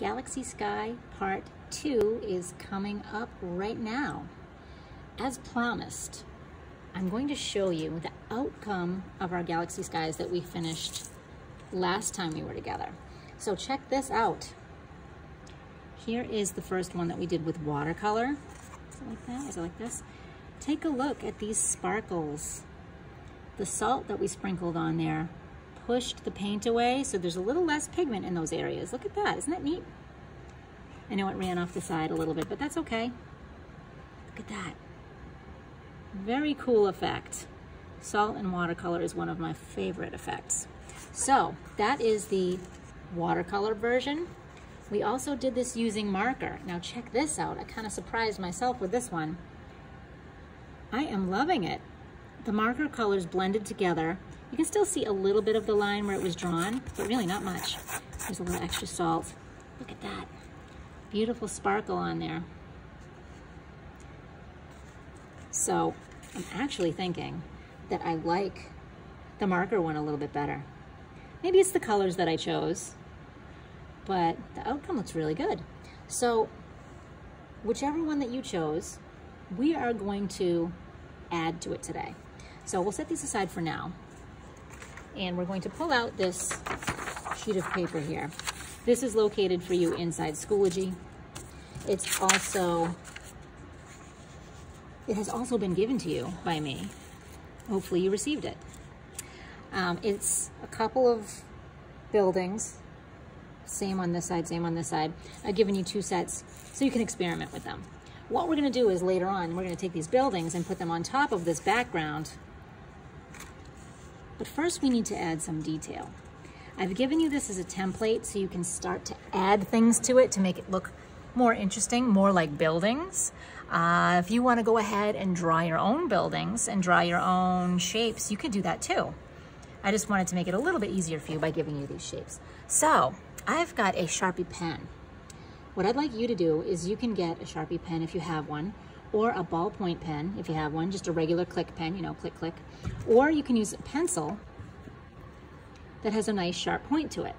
Galaxy Sky Part 2 is coming up right now. As promised, I'm going to show you the outcome of our Galaxy Skies that we finished last time we were together. So check this out. Here is the first one that we did with watercolor. Is it like that? Is it like this? Take a look at these sparkles. The salt that we sprinkled on there pushed the paint away, so there's a little less pigment in those areas. Look at that, isn't that neat? I know it ran off the side a little bit, but that's okay. Look at that. Very cool effect. Salt and watercolor is one of my favorite effects. So that is the watercolor version. We also did this using marker. Now check this out. I kind of surprised myself with this one. I am loving it. The marker colors blended together you can still see a little bit of the line where it was drawn, but really not much. There's a little extra salt. Look at that. Beautiful sparkle on there. So I'm actually thinking that I like the marker one a little bit better. Maybe it's the colors that I chose, but the outcome looks really good. So whichever one that you chose, we are going to add to it today. So we'll set these aside for now and we're going to pull out this sheet of paper here. This is located for you inside Schoology. It's also, it has also been given to you by me. Hopefully you received it. Um, it's a couple of buildings, same on this side, same on this side. I've given you two sets so you can experiment with them. What we're gonna do is later on, we're gonna take these buildings and put them on top of this background but first we need to add some detail. I've given you this as a template so you can start to add things to it to make it look more interesting, more like buildings. Uh, if you want to go ahead and draw your own buildings and draw your own shapes, you could do that too. I just wanted to make it a little bit easier for you by giving you these shapes. So I've got a Sharpie pen. What I'd like you to do is you can get a Sharpie pen if you have one, or a ballpoint pen if you have one, just a regular click pen, you know, click, click. Or you can use a pencil that has a nice sharp point to it.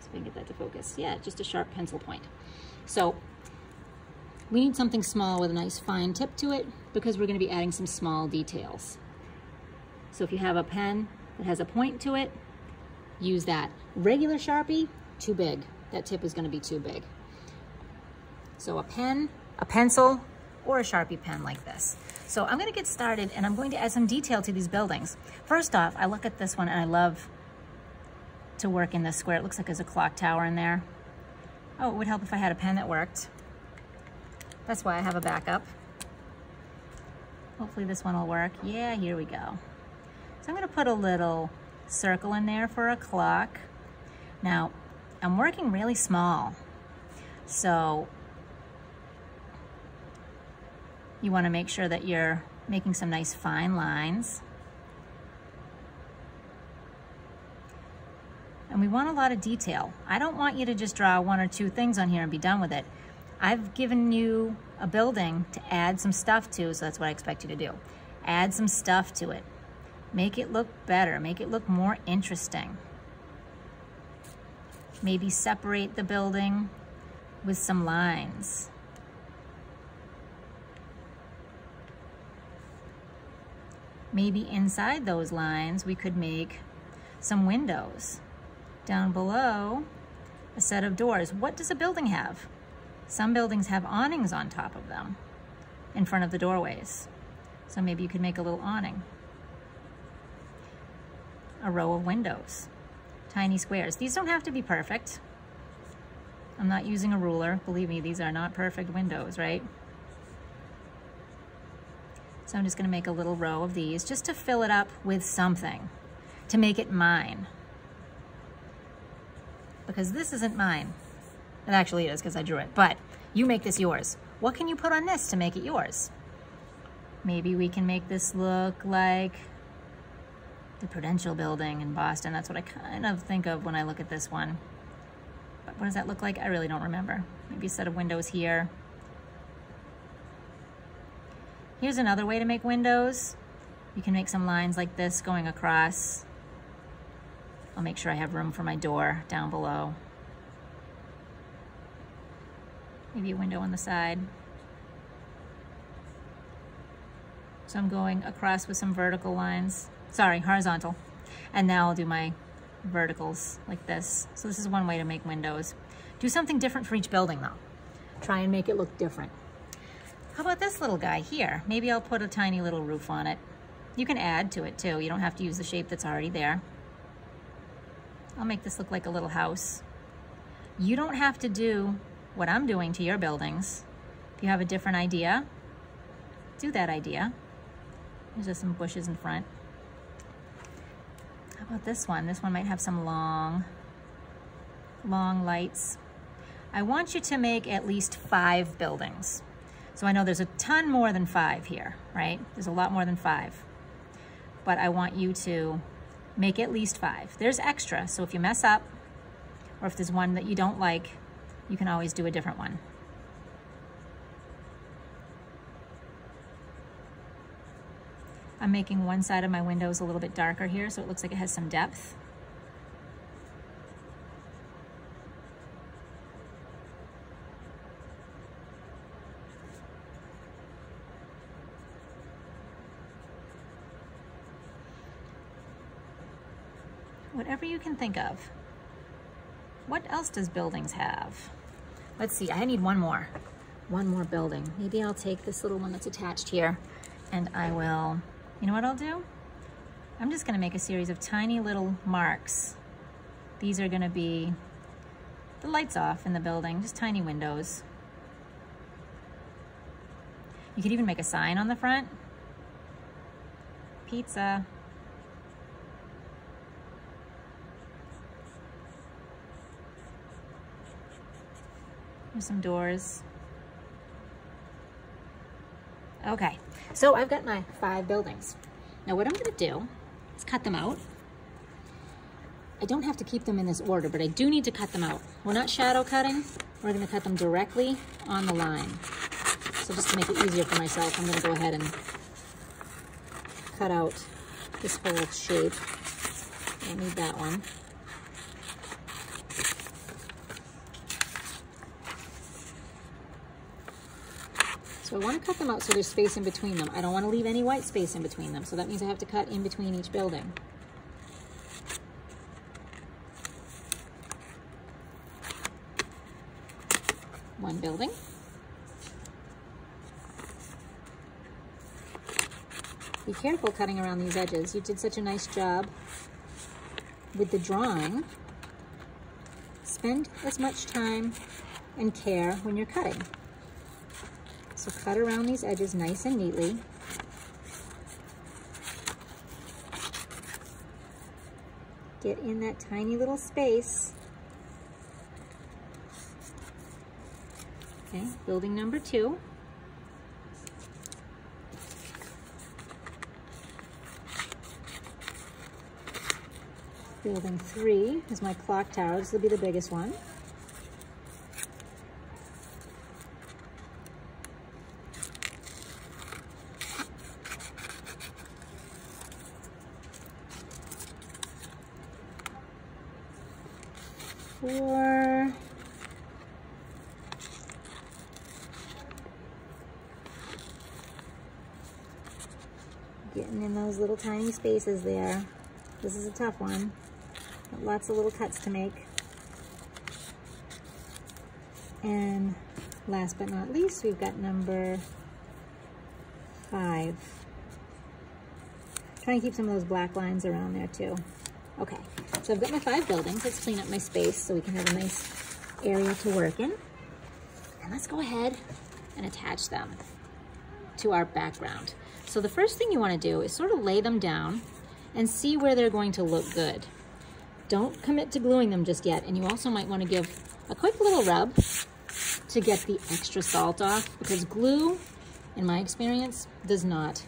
So we can get that to focus. Yeah, just a sharp pencil point. So we need something small with a nice fine tip to it because we're gonna be adding some small details. So if you have a pen that has a point to it, use that. Regular Sharpie, too big. That tip is gonna be too big. So a pen a pencil or a Sharpie pen like this. So I'm gonna get started and I'm going to add some detail to these buildings. First off, I look at this one and I love to work in this square. It looks like there's a clock tower in there. Oh, it would help if I had a pen that worked. That's why I have a backup. Hopefully this one will work. Yeah, here we go. So I'm gonna put a little circle in there for a clock. Now, I'm working really small. So you want to make sure that you're making some nice fine lines. And we want a lot of detail. I don't want you to just draw one or two things on here and be done with it. I've given you a building to add some stuff to, so that's what I expect you to do. Add some stuff to it. Make it look better, make it look more interesting. Maybe separate the building with some lines. Maybe inside those lines we could make some windows. Down below, a set of doors. What does a building have? Some buildings have awnings on top of them in front of the doorways. So maybe you could make a little awning. A row of windows, tiny squares. These don't have to be perfect. I'm not using a ruler. Believe me, these are not perfect windows, right? So I'm just gonna make a little row of these just to fill it up with something, to make it mine. Because this isn't mine. It actually is because I drew it, but you make this yours. What can you put on this to make it yours? Maybe we can make this look like the Prudential building in Boston. That's what I kind of think of when I look at this one. But what does that look like? I really don't remember. Maybe a set of windows here. Here's another way to make windows. You can make some lines like this going across. I'll make sure I have room for my door down below. maybe a window on the side. So I'm going across with some vertical lines, sorry, horizontal. And now I'll do my verticals like this. So this is one way to make windows. Do something different for each building though. Try and make it look different. How about this little guy here? Maybe I'll put a tiny little roof on it. You can add to it too. You don't have to use the shape that's already there. I'll make this look like a little house. You don't have to do what I'm doing to your buildings. If you have a different idea, do that idea. There's just some bushes in front. How about this one? This one might have some long, long lights. I want you to make at least five buildings. So I know there's a ton more than five here, right? There's a lot more than five. But I want you to make at least five. There's extra, so if you mess up, or if there's one that you don't like, you can always do a different one. I'm making one side of my windows a little bit darker here so it looks like it has some depth. You can think of. What else does buildings have? Let's see, I need one more. One more building. Maybe I'll take this little one that's attached here and I will, you know what I'll do? I'm just gonna make a series of tiny little marks. These are gonna be the lights off in the building, just tiny windows. You could even make a sign on the front. Pizza. There's some doors. Okay, so I've got my five buildings. Now what I'm gonna do is cut them out. I don't have to keep them in this order, but I do need to cut them out. We're not shadow cutting. We're gonna cut them directly on the line. So just to make it easier for myself, I'm gonna go ahead and cut out this whole shape. I need that one. So I want to cut them out so there's space in between them. I don't want to leave any white space in between them. So that means I have to cut in between each building. One building. Be careful cutting around these edges. You did such a nice job with the drawing. Spend as much time and care when you're cutting. So cut around these edges nice and neatly. Get in that tiny little space. Okay, building number two. Building three is my clock tower. This will be the biggest one. Four. Getting in those little tiny spaces there. This is a tough one. Got lots of little cuts to make. And last but not least, we've got number five. Try and keep some of those black lines around there too. Okay, so I've got my five buildings. Let's clean up my space so we can have a nice area to work in. And let's go ahead and attach them to our background. So the first thing you wanna do is sort of lay them down and see where they're going to look good. Don't commit to gluing them just yet. And you also might wanna give a quick little rub to get the extra salt off because glue, in my experience, does not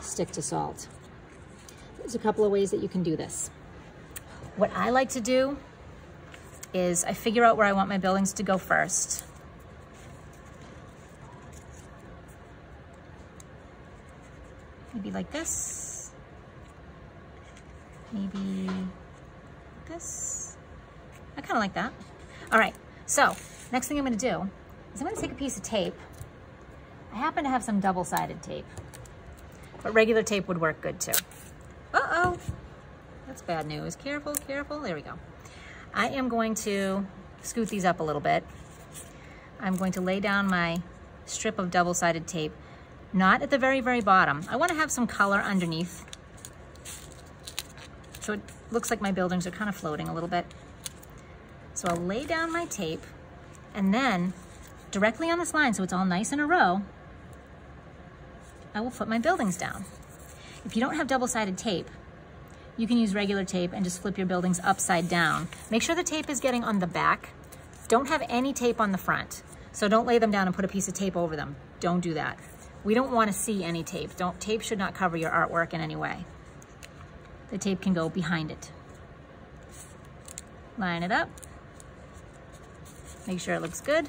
stick to salt. There's a couple of ways that you can do this. What I like to do is I figure out where I want my buildings to go first. Maybe like this. Maybe this. I kind of like that. All right, so next thing I'm gonna do is I'm gonna take a piece of tape. I happen to have some double-sided tape, but regular tape would work good too. Uh-oh, that's bad news. Careful, careful, there we go. I am going to scoot these up a little bit. I'm going to lay down my strip of double-sided tape, not at the very, very bottom. I wanna have some color underneath. So it looks like my buildings are kind of floating a little bit. So I'll lay down my tape and then directly on this line, so it's all nice in a row, I will put my buildings down. If you don't have double-sided tape, you can use regular tape and just flip your buildings upside down. Make sure the tape is getting on the back. Don't have any tape on the front. So don't lay them down and put a piece of tape over them. Don't do that. We don't want to see any tape. Don't Tape should not cover your artwork in any way. The tape can go behind it. Line it up. Make sure it looks good.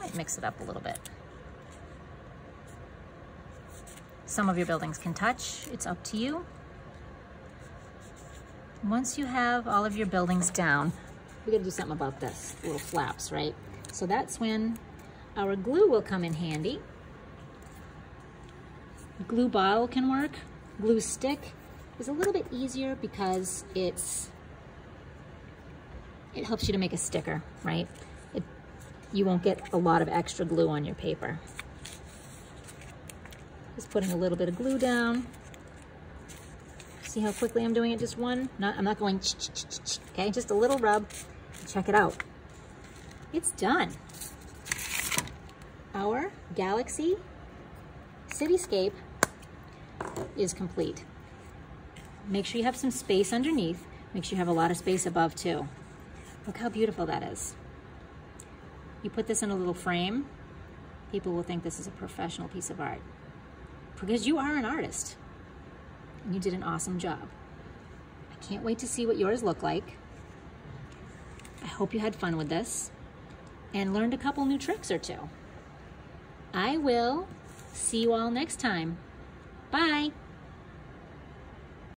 Might mix it up a little bit. Some of your buildings can touch, it's up to you. Once you have all of your buildings down, we gotta do something about this, little flaps, right? So that's when our glue will come in handy. Glue bottle can work. Glue stick is a little bit easier because it's it helps you to make a sticker, right? It, you won't get a lot of extra glue on your paper. Just putting a little bit of glue down. See how quickly I'm doing it, just one? Not, I'm not going, okay, just a little rub. Check it out. It's done. Our galaxy cityscape is complete. Make sure you have some space underneath. Make sure you have a lot of space above too. Look how beautiful that is. You put this in a little frame, people will think this is a professional piece of art because you are an artist you did an awesome job. I can't wait to see what yours look like. I hope you had fun with this and learned a couple new tricks or two. I will see you all next time. Bye.